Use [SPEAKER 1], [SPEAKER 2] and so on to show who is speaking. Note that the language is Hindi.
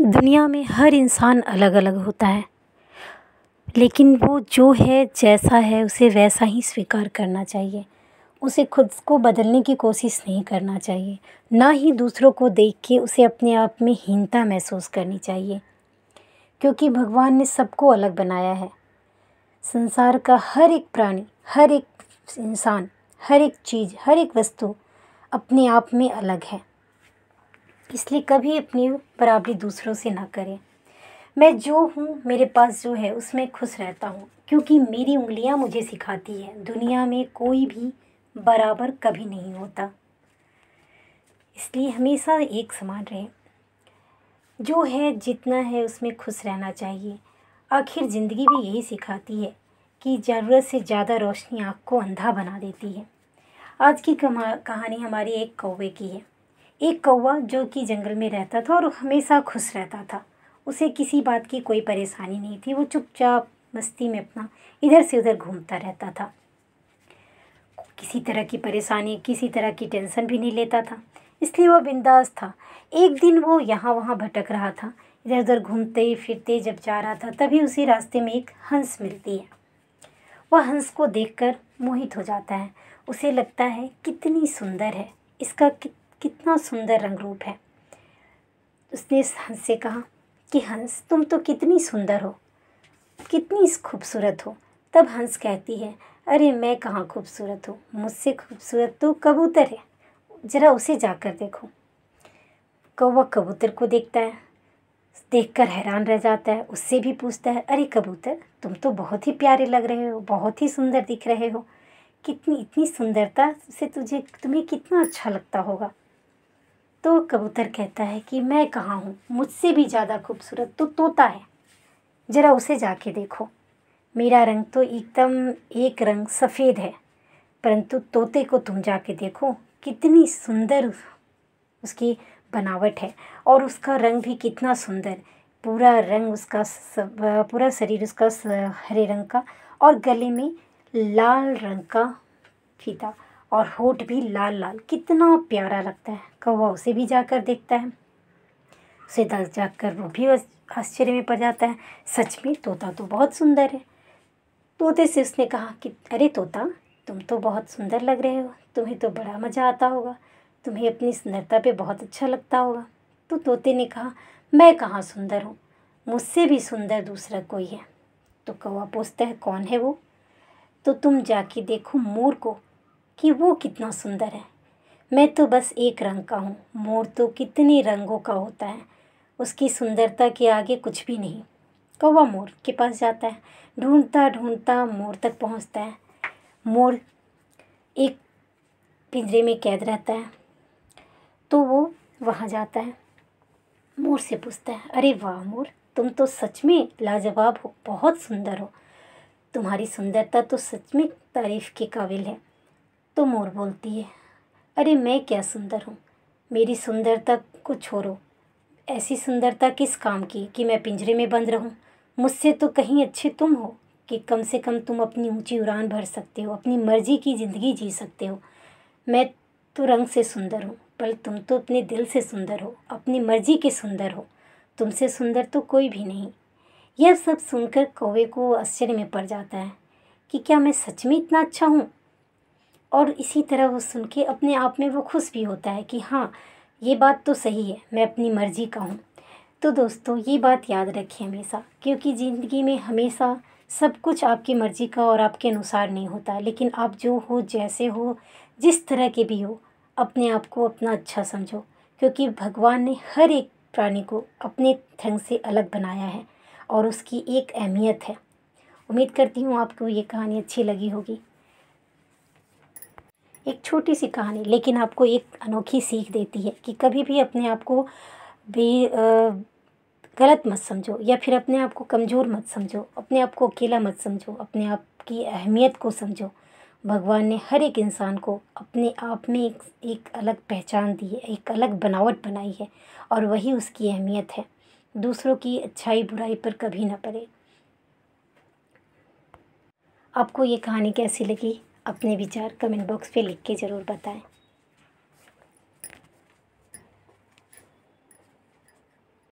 [SPEAKER 1] दुनिया में हर इंसान अलग अलग होता है। लेकिन वो जो है, जैसा है, उसे वैसा ही स्वीकार करना चाहिए। उसे खुद को बदलने की कोशिश नहीं करना चाहिए। ना ही दूसरों को देख के उसे अपने आप में हीनता महसूस करनी चाहिए। क्योंकि भगवान ने सबको अलग बनाया है। संसार का हर एक प्राणी, हर एक इंसान, हर एक चीज़, हर एक वस्तु अपने आप में अलग है। इसलिए कभी अपनी बराबरी दूसरों से ना करें। मैं जो हूँ, मेरे पास जो है, उसमें खुश रहता हूँ, क्योंकि मेरी उंगलियाँ मुझे सिखाती है। दुनिया में कोई भी बराबर कभी नहीं होता। इसलिए हमेशा एक समान रहे। जो है, जितना है, उसमें खुश रहना चाहिए। आखिर ज़िंदगी भी यही सिखाती है कि ज़रूरत से ज़्यादा रोशनी आँख को अंधा बना देती है। आज की कहानी हमारी एक कौवे की है। एक कौवा जो कि जंगल में रहता था और हमेशा खुश रहता था। उसे किसी बात की कोई परेशानी नहीं थी वो चुपचाप मस्ती में अपना इधर से उधर घूमता रहता था। किसी तरह की परेशानी किसी तरह की टेंशन भी नहीं लेता था इसलिए वह बिंदास था। एक दिन वो यहाँ वहाँ भटक रहा था इधर उधर घूमते फिरते जब जा रहा था तभी उसी रास्ते में एक हंस मिलती है। वह हंस को देखकर मोहित हो जाता है। उसे लगता है कितनी सुंदर है इसका कि, कितना सुंदर रंग रूप है। उसने हंस से कहा, कि हंस, तुम तो कितनी सुंदर हो, कितनी खूबसूरत हो। तब हंस कहती है, अरे, मैं कहाँ खूबसूरत हूँ? मुझसे खूबसूरत तो कबूतर है। ज़रा उसे जाकर देखो। कौवा कबूतर को देखता है, देखकर हैरान रह जाता है, उससे भी पूछता है, अरे, कबूतर, तुम तो बहुत ही प्यारे लग रहे हो, बहुत ही सुंदर दिख रहे हो। कितनी, इतनी सुंदरता से तुझे, तुम्हें कितना अच्छा लगता होगा? तो कबूतर कहता है कि मैं कहाँ हूँ? मुझसे भी ज़्यादा खूबसूरत तो तोता है। ज़रा उसे जाके देखो। मेरा रंग तो एकदम एक रंग सफ़ेद है, परंतु तोते को तुम जाके देखो, कितनी सुंदर उसकी बनावट है और उसका रंग भी कितना सुंदर। पूरा रंग उसका पूरा शरीर उसका हरे रंग का और गले में लाल रंग का फीता। और होठ भी लाल लाल, कितना प्यारा लगता है। कौवा उसे भी जाकर देखता है। उसे दस जाकर वो भी आश्चर्य में पड़ जाता है। सच में तोता तो बहुत सुंदर है। तोते से उसने कहा कि, अरे तोता, तुम तो बहुत सुंदर लग रहे हो। तुम्हें तो बड़ा मज़ा आता होगा। तुम्हें अपनी सुंदरता पे बहुत अच्छा लगता होगा। तो तोते ने कहा, मैं कहाँ सुंदर हूँ? मुझसे भी सुंदर दूसरा कोई है। तो कौवा पूछता है, कौन है वो? तो तुम जाके देखो मोर को। कि वो कितना सुंदर है। मैं तो बस एक रंग का हूँ। मोर तो कितने रंगों का होता है। उसकी सुंदरता के आगे कुछ भी नहीं। कौवा मोर के पास जाता है। ढूंढता ढूंढता मोर तक पहुँचता है। मोर एक पिंजरे में कैद रहता है। तो वो वहाँ जाता है। मोर से पूछता है, अरे वाह मोर, तुम तो सच में लाजवाब हो, बहुत सुंदर हो। तुम्हारी सुंदरता तो सच में तारीफ़ के काबिल है। तो मोर बोलती है, अरे मैं क्या सुंदर हूँ, मेरी सुंदरता को छोड़ो। ऐसी सुंदरता किस काम की कि मैं पिंजरे में बंद रहूँ? मुझसे तो कहीं अच्छे तुम हो कि कम से कम तुम अपनी ऊँची उड़ान भर सकते हो, अपनी मर्ज़ी की ज़िंदगी जी सकते हो। मैं तो रंग से सुंदर हूँ, पर तुम तो अपने दिल से सुंदर हो, अपनी मर्ज़ी के सुंदर हो। तुमसे सुंदर तो कोई भी नहीं। यह सब सुनकर कौवे को आश्चर्य में पड़ जाता है कि क्या मैं सच में इतना अच्छा हूँ? और इसी तरह वो सुन के अपने आप में वो खुश भी होता है कि हाँ ये बात तो सही है, मैं अपनी मर्ज़ी का हूँ। तो दोस्तों, ये बात याद रखें हमेशा, क्योंकि ज़िंदगी में हमेशा सब कुछ आपकी मर्ज़ी का और आपके अनुसार नहीं होता, लेकिन आप जो हो, जैसे हो, जिस तरह के भी हो, अपने आप को अपना अच्छा समझो, क्योंकि भगवान ने हर एक प्राणी को अपने ढंग से अलग बनाया है और उसकी एक अहमियत है। उम्मीद करती हूँ आपको ये कहानी अच्छी लगी होगी। एक छोटी सी कहानी, लेकिन आपको एक अनोखी सीख देती है कि कभी भी अपने आप को भी गलत मत समझो या फिर अपने आप को कमज़ोर मत समझो, अपने आप को अकेला मत समझो, अपने आप की अहमियत को समझो। भगवान ने हर एक इंसान को अपने आप में एक एक अलग पहचान दी है, एक अलग बनावट बनाई है और वही उसकी अहमियत है। दूसरों की अच्छाई बुराई पर कभी ना पड़े। आपको ये कहानी कैसी लगी? अपने विचार कमेंट बॉक्स पे लिख के ज़रूर बताएँ।